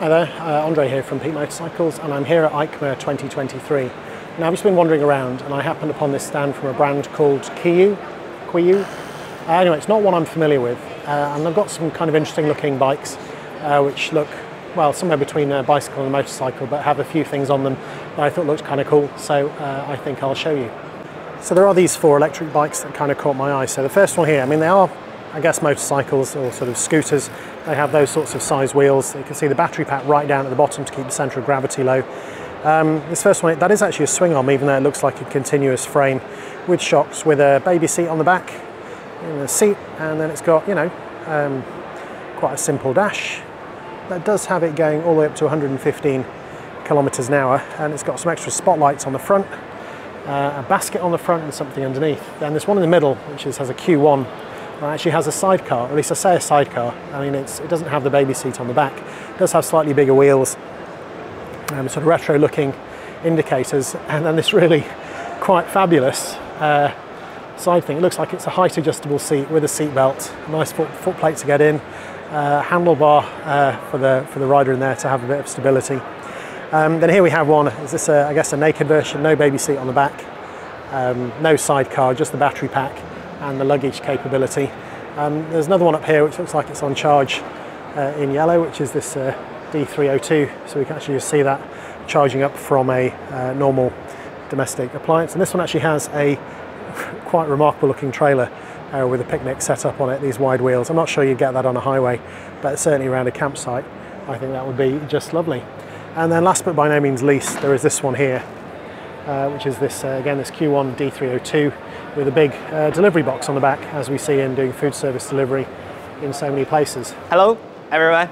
Hi there, uh, Andre here from Peak Motorcycles and I'm here at EICMA 2023. Now I've just been wandering around and I happened upon this stand from a brand called Qiyu. Qiyu. Uh, anyway, it's not one I'm familiar with uh, and I've got some kind of interesting looking bikes uh, which look, well, somewhere between a bicycle and a motorcycle but have a few things on them that I thought looked kind of cool so uh, I think I'll show you. So there are these four electric bikes that kind of caught my eye. So the first one here, I mean they are I guess motorcycles or sort of scooters, they have those sorts of size wheels. You can see the battery pack right down at the bottom to keep the centre of gravity low. Um, this first one, that is actually a swing arm, even though it looks like a continuous frame with shocks with a baby seat on the back, in the seat, and then it's got, you know, um, quite a simple dash. That does have it going all the way up to 115 kilometres an hour, and it's got some extra spotlights on the front, uh, a basket on the front and something underneath. Then there's one in the middle, which is, has a Q1 it actually has a sidecar, at least I say a sidecar. I mean, it doesn't have the baby seat on the back. It does have slightly bigger wheels, um, sort of retro-looking indicators, and then this really quite fabulous uh, side thing. It looks like it's a height adjustable seat with a seat belt, nice foot, foot plate to get in, uh, handlebar uh, for the for the rider in there to have a bit of stability. Um, then here we have one. Is this a, I guess a naked version? No baby seat on the back, um, no sidecar, just the battery pack and the luggage capability. Um, there's another one up here which looks like it's on charge uh, in yellow, which is this uh, D302. So we can actually just see that charging up from a uh, normal domestic appliance. And this one actually has a quite remarkable looking trailer uh, with a picnic set up on it, these wide wheels. I'm not sure you'd get that on a highway, but certainly around a campsite, I think that would be just lovely. And then last but by no means least, there is this one here, uh, which is this, uh, again, this Q1 D302 with a big uh, delivery box on the back, as we see in doing food service delivery in so many places. Hello, everyone.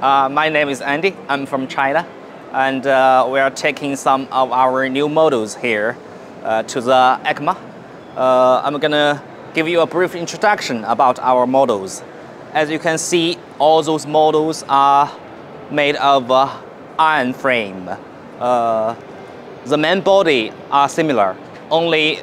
Uh, my name is Andy. I'm from China, and uh, we are taking some of our new models here uh, to the EICMA. Uh, I'm gonna give you a brief introduction about our models. As you can see, all those models are made of iron frame. The main body are similar, only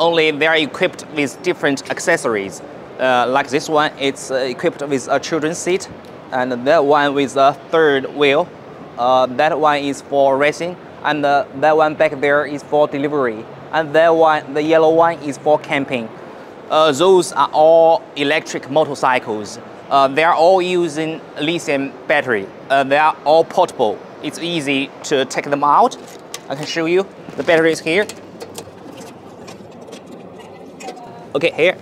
only they are equipped with different accessories. Uh, like this one, it's uh, equipped with a children's seat, and that one with a third wheel. Uh, that one is for racing, and uh, that one back there is for delivery, and that one, the yellow one, is for camping. Uh, those are all electric motorcycles. Uh, they are all using lithium battery. they are all portable. It's easy to take them out. I can show you. The battery is here. Okay, here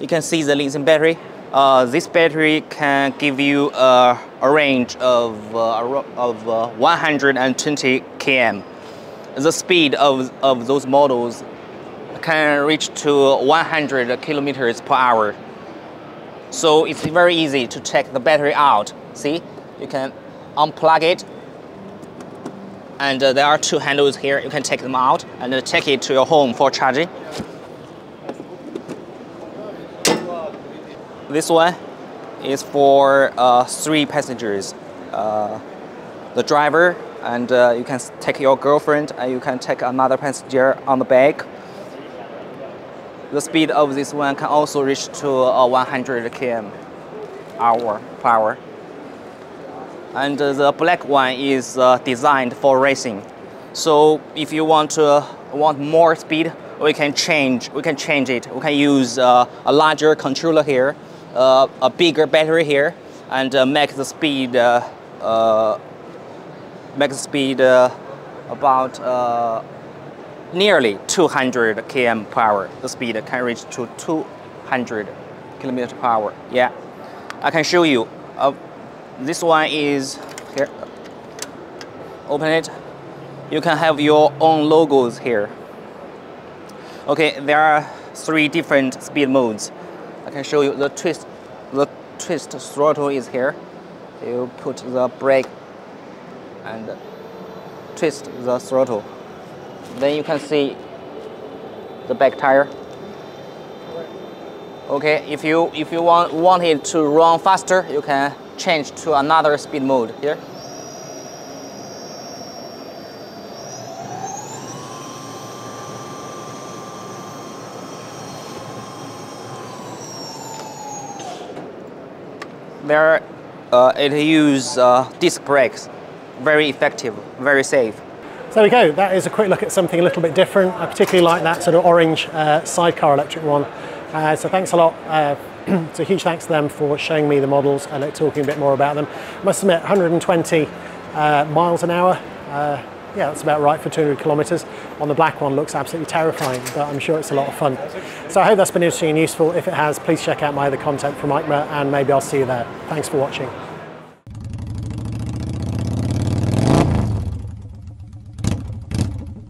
you can see the lithium battery. Uh, this battery can give you uh, a range of, uh, of uh, 120 km. The speed of, of those models can reach to 100 kilometers per hour. So it's very easy to take the battery out. See, you can unplug it and uh, there are two handles here. You can take them out and take it to your home for charging. This one is for uh, three passengers. Uh, the driver, and uh, you can take your girlfriend, and you can take another passenger on the back. The speed of this one can also reach to uh, 100 km hour per hour. And uh, the black one is uh, designed for racing. So if you want to want more speed, we can change. We can change it. We can use a larger controller here uh, a bigger battery here and uh, make the speed uh, uh make the speed uh, about uh, nearly 200 km per hour. The speed can reach to 200 km per hour. Yeah, I can show you. This one is here. Open it. You can have your own logos here. Okay, there are three different speed modes. I can show you the twist. The twist throttle is here. You put the brake and twist the throttle. Then you can see the back tire. Okay, if you if you want want it to run faster, you can change to another speed mode here. there Uh, it use uh, disc brakes, very effective, very safe. So there we go, that is a quick look at something a little bit different. I particularly like that sort of orange uh, sidecar electric one. Uh, so thanks a lot. Uh, so huge thanks to them for showing me the models and talking a bit more about them. I must admit, 120 uh, miles an hour. Uh, yeah, that's about right for 200 kilometers. On the black one looks absolutely terrifying, but I'm sure it's a lot of fun. So I hope that's been interesting and useful. If it has, please check out my other content from EICMA and maybe I'll see you there. Thanks for watching.